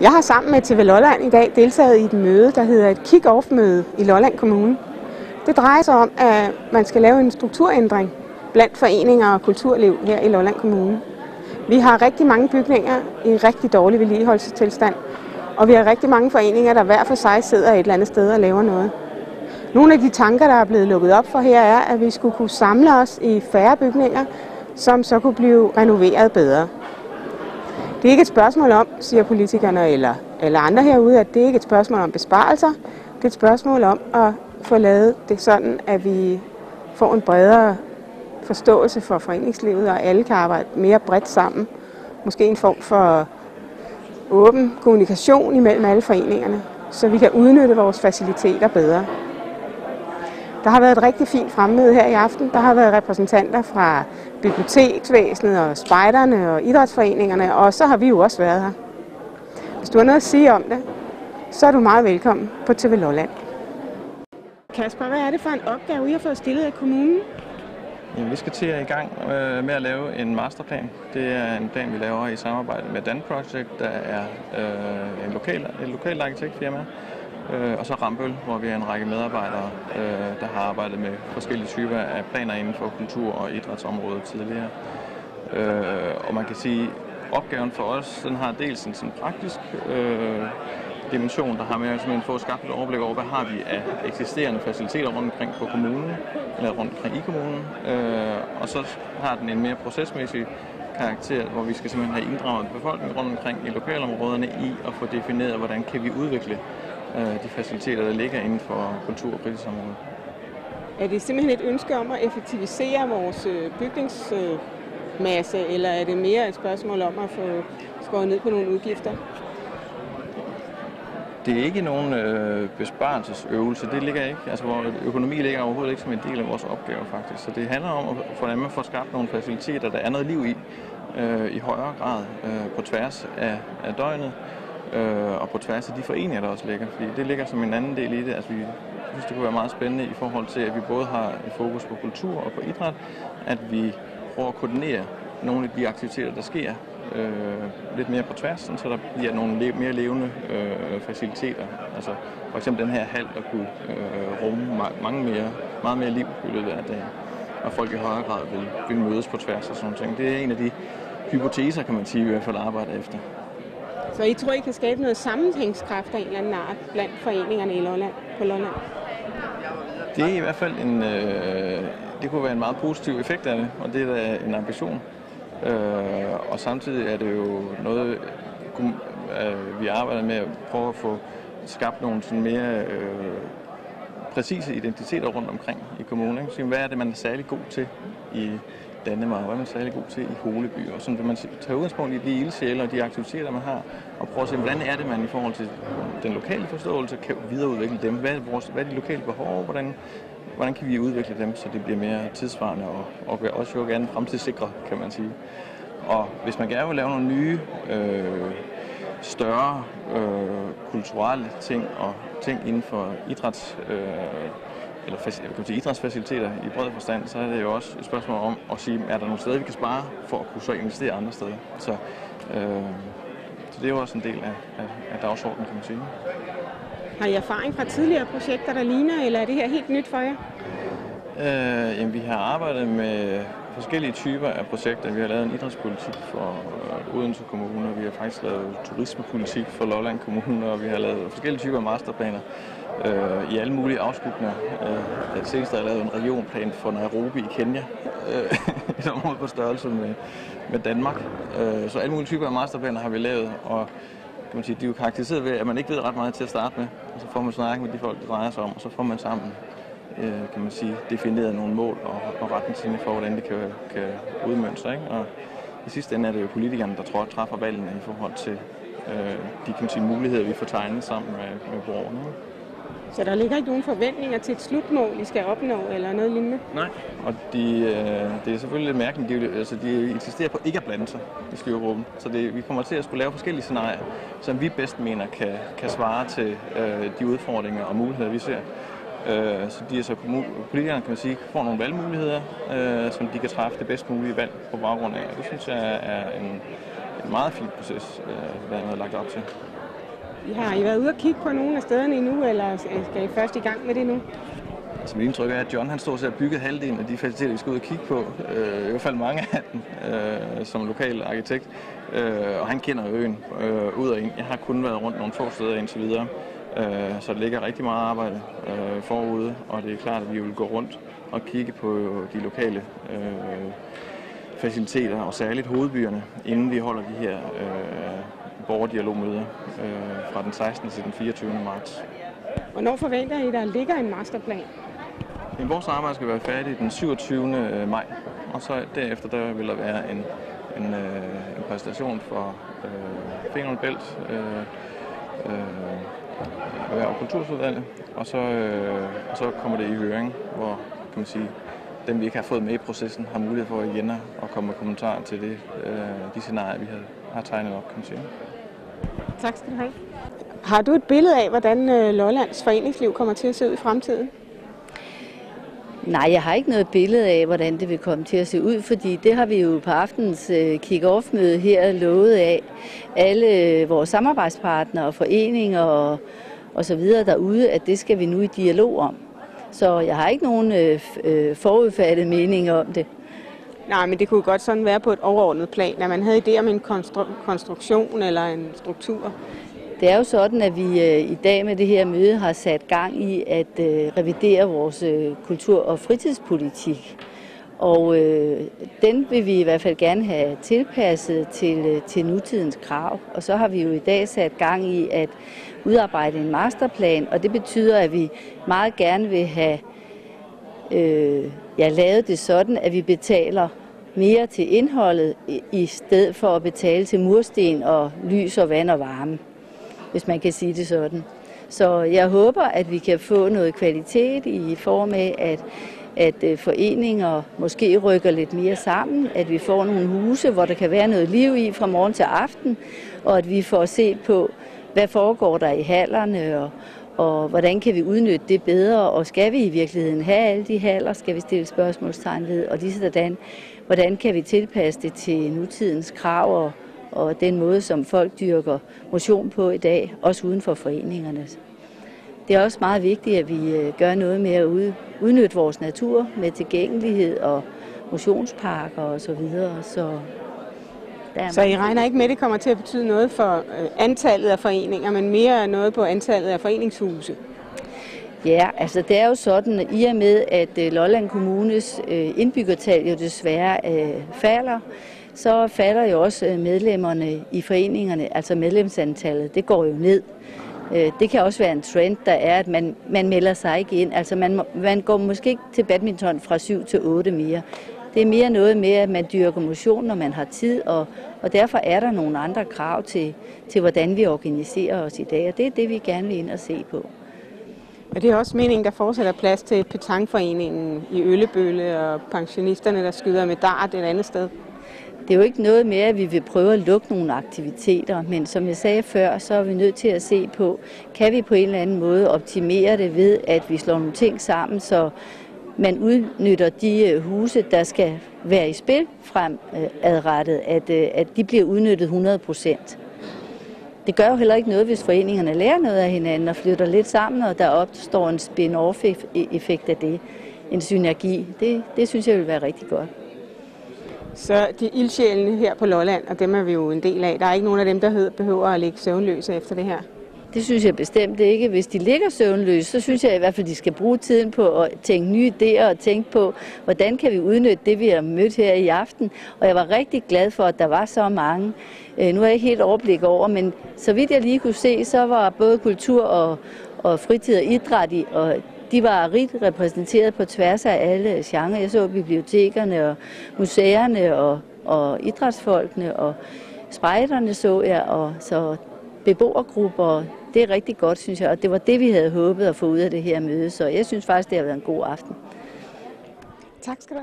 Jeg har sammen med TV Lolland i dag deltaget i et møde, der hedder et kick-off-møde i Lolland Kommune. Det drejer sig om, at man skal lave en strukturændring blandt foreninger og kulturliv her i Lolland Kommune. Vi har rigtig mange bygninger i rigtig dårlig vedligeholdelsestilstand, og vi har rigtig mange foreninger, der hver for sig sidder et eller andet sted og laver noget. Nogle af de tanker, der er blevet lukket op for her, er, at vi skulle kunne samle os i færre bygninger, som så kunne blive renoveret bedre. Det er ikke et spørgsmål om, siger politikerne eller, eller andre herude, at det er ikke et spørgsmål om besparelser. Det er et spørgsmål om at få lavet det sådan, at vi får en bredere forståelse for foreningslivet, og alle kan arbejde mere bredt sammen. Måske en form for åben kommunikation imellem alle foreningerne, så vi kan udnytte vores faciliteter bedre. Der har været et rigtig fint fremmøde her i aften. Der har været repræsentanter fra biblioteksvæsenet og spejderne og idrætsforeningerne, og så har vi jo også været her. Hvis du har noget at sige om det, så er du meget velkommen på TV Lolland. Kasper, hvad er det for en opgave, I har fået stillet af kommunen? Jamen, vi skal til at i gang øh, med at lave en masterplan. Det er en plan, vi laver i samarbejde med Dan Project, der er øh, en lokal, et lokalt arkitektfirma, øh, og så Rambøl, hvor vi er en række medarbejdere, øh, der har arbejdet med forskellige typer af planer inden for kultur- og idrætsområdet tidligere. Øh, og man kan sige, opgaven for os, den har dels en sådan praktisk øh, dimension, der har med at få skabt et overblik over, hvad har vi af eksisterende faciliteter rundt omkring på kommunen, eller rundt omkring i kommunen. Øh, og så har den en mere procesmæssig karakter, hvor vi skal simpelthen have inddraget befolkningen rundt omkring i lokalområderne i at få defineret, hvordan kan vi udvikle de faciliteter, der ligger inden for kultur- og fritidsområdet. Er det simpelthen et ønske om at effektivisere vores øh, bygningsmasse, eller er det mere et spørgsmål om at få skåret ned på nogle udgifter? Det er ikke nogen øh, besparelsesøvelse, det ligger ikke. Altså, hvor økonomi ligger overhovedet ikke som en del af vores opgave, faktisk. Så det handler om, at, hvordan man får skabt nogle faciliteter, der er noget liv i, øh, i højere grad øh, på tværs af, af døgnet, øh, og på tværs af de foreninger, der også ligger. Fordi det ligger som en anden del i det. Altså, vi synes, det kunne være meget spændende i forhold til, at vi både har et fokus på kultur og på idræt, at vi prøver at koordinere nogle af de aktiviteter, der sker øh, lidt mere på tværs, så der bliver nogle le- mere levende øh, faciliteter. Altså for eksempel den her hal, der kunne øh, rumme ma- mange mere, meget mere liv i løbet af dagen, og folk i højere grad vil, vil mødes på tværs og sådan noget. Det er en af de hypoteser, kan man sige, i hvert fald arbejder efter. Så I tror, I kan skabe noget sammenhængskraft af en eller anden art blandt foreningerne i Lolland, på Lolland? Det er i hvert fald en, øh, det kunne være en meget positiv effekt af det, og det er da en ambition. Øh, og samtidig er det jo noget, øh, vi arbejder med at prøve at få skabt nogle sådan mere øh, præcise identiteter rundt omkring i kommunen. Ikke? Så, hvad er det, man er særlig god til i Danmark? Hvad er man særlig god til i Holeby? Og sådan vil man tage udgangspunkt i de ildsjæle og de aktiviteter, man har, og prøve at se, hvordan er det, man i forhold til den lokale forståelse kan videreudvikle dem? Hvad er, vores, hvad er de lokale behov? Hvordan hvordan kan vi udvikle dem, så det bliver mere tidsvarende og, og også jo gerne fremtidssikre, kan man sige. Og hvis man gerne vil lave nogle nye, øh, større øh, kulturelle ting og ting inden for idræts, øh, eller kan sige, idrætsfaciliteter i bred forstand, så er det jo også et spørgsmål om at sige, er der nogle steder, vi kan spare for at kunne så investere andre steder. Så, øh, så det er jo også en del af, af, af dagsordenen, kan man sige. Har I erfaring fra tidligere projekter, der ligner, eller er det her helt nyt for jer? Øh, jamen, vi har arbejdet med forskellige typer af projekter. Vi har lavet en idrætspolitik for øh, Odense Kommune, og vi har faktisk lavet turismepolitik for Lolland Kommune, og vi har lavet forskellige typer af masterplaner øh, i alle mulige afslutninger. Øh, det har jeg lavet en regionplan for Nairobi i Kenya, øh, et område på størrelse med, med Danmark. Øh, så alle mulige typer af masterplaner har vi lavet, og kan man sige, de er jo karakteriseret ved, at man ikke ved ret meget til at starte med, og så får man snakket med de folk, det drejer sig om, og så får man sammen øh, kan man sige, defineret nogle mål og, og retningslinjer for, hvordan det kan, kan udmønte sig. Ikke? Og i sidste ende er det jo politikerne, der tror, træffer valgene i forhold til øh, de kan man sige, muligheder, vi får tegnet sammen med, med borgerne. Så der ligger ikke nogen forventninger til et slutmål, I skal opnå, eller noget lignende? Nej, og de, øh, det er selvfølgelig lidt mærkeligt. De, altså, de insisterer på ikke at blande sig i styregruppen. Så det, vi kommer til at skulle lave forskellige scenarier, som vi bedst mener kan, kan svare til øh, de udfordringer og muligheder, vi ser. Øh, så de er så politikerne kan man sige, får nogle valgmuligheder, øh, som de kan træffe det bedst mulige valg på baggrund af. Det synes jeg er en, en meget fin proces, øh, der er lagt op til. I har I været ude og kigge på nogle af stederne endnu, eller skal I først i gang med det nu? Altså mit indtryk er, at John han står til at bygge halvdelen af de faciliteter, vi skal ud og kigge på. Øh, I hvert fald mange af dem øh, som lokal arkitekt. Øh, og han kender øen øh, ud og ind. Jeg har kun været rundt nogle få steder indtil videre. Øh, så der ligger rigtig meget arbejde øh, forude, og det er klart, at vi vil gå rundt og kigge på de lokale øh, faciliteter, og særligt hovedbyerne, inden vi holder de her øh, borgerdialogmøder øh, fra den 16. til den 24. marts. Hvornår forventer I, der ligger en masterplan? Men vores arbejde skal være færdigt den 27. maj, og så derefter der vil der være en, en, øh, en præsentation for øh, Fingerund Bælt, øh, øh, og kulturudvalget, og så, øh, og så kommer det i høring, hvor kan man sige, dem vi ikke har fået med i processen, har mulighed for igen at komme med kommentarer til det, øh, de scenarier, vi har, har tegnet op, kan man sige. Tak skal du have. Har du et billede af, hvordan øh, Lollands foreningsliv kommer til at se ud i fremtiden? Nej, jeg har ikke noget billede af, hvordan det vil komme til at se ud, fordi det har vi jo på aftens øh, kick-off-møde her lovet af. Alle vores samarbejdspartnere og foreninger og, og så videre derude, at det skal vi nu i dialog om. Så jeg har ikke nogen øh, øh forudfattet mening om det. Nej, men det kunne godt sådan være på et overordnet plan, at man havde idé om en konstru- konstruktion eller en struktur. Det er jo sådan, at vi øh, i dag med det her møde har sat gang i at øh, revidere vores øh, kultur- og fritidspolitik. Og øh, den vil vi i hvert fald gerne have tilpasset til, øh, til nutidens krav. Og så har vi jo i dag sat gang i at udarbejde en masterplan, og det betyder, at vi meget gerne vil have øh, ja, lavet det sådan, at vi betaler mere til indholdet i stedet for at betale til mursten og lys og vand og varme hvis man kan sige det sådan. Så jeg håber, at vi kan få noget kvalitet i form af, at, at øh, foreninger måske rykker lidt mere sammen, at vi får nogle huse, hvor der kan være noget liv i fra morgen til aften, og at vi får set på, hvad foregår der i hallerne, og, og hvordan kan vi udnytte det bedre, og skal vi i virkeligheden have alle de haller, skal vi stille spørgsmålstegn ved, og lige sådan, hvordan kan vi tilpasse det til nutidens krav og, og den måde, som folk dyrker motion på i dag, også uden for foreningerne. Det er også meget vigtigt, at vi øh, gør noget med at udnytte vores natur med tilgængelighed og motionsparker osv. Så, videre. så, så I regner ikke med, at det kommer til at betyde noget for øh, antallet af foreninger, men mere noget på antallet af foreningshuse? Ja, altså det er jo sådan, at i og med, at øh, Lolland Kommunes indbyggertal jo desværre falder, så falder jo også medlemmerne i foreningerne, altså medlemsantallet, det går jo ned. Øh, det kan også være en trend, der er, at man, man melder sig ikke ind. Altså man, man går måske ikke til badminton fra 7 til 8 mere. Det er mere noget med, at man dyrker motion, når man har tid, og, og derfor er der nogle andre krav til, til, hvordan vi organiserer os i dag, og det er det, vi gerne vil ind og se på. Og det er også meningen, der fortsat er plads til Petangforeningen i Øllebølle og pensionisterne, der skyder med dart et andet sted? Det er jo ikke noget med, at vi vil prøve at lukke nogle aktiviteter, men som jeg sagde før, så er vi nødt til at se på, kan vi på en eller anden måde optimere det ved, at vi slår nogle ting sammen, så man udnytter de øh, huse, der skal være i spil fremadrettet, øh, at, øh, at de bliver udnyttet 100 procent. Det gør jo heller ikke noget, hvis foreningerne lærer noget af hinanden og flytter lidt sammen, og der opstår en spin-off-effekt af det, en synergi. Det, det synes jeg vil være rigtig godt. Så de ildsjælene her på Lolland, og dem er vi jo en del af, der er ikke nogen af dem, der behøver at ligge søvnløse efter det her? Det synes jeg bestemt ikke. Hvis de ligger søvnløse, så synes jeg i hvert fald, at de skal bruge tiden på at tænke nye idéer og tænke på, hvordan kan vi udnytte det, vi har mødt her i aften. Og jeg var rigtig glad for, at der var så mange. Øh, nu har jeg ikke helt overblik over, men så vidt jeg lige kunne se, så var både kultur og, og fritid og idræt i, og de var rigt repræsenteret på tværs af alle genrer. Jeg så bibliotekerne og museerne og, og idrætsfolkene og spejderne så jeg, og så beboergrupper. Det er rigtig godt, synes jeg, og det var det, vi havde håbet at få ud af det her møde. Så jeg synes faktisk, det har været en god aften. Tak skal du have.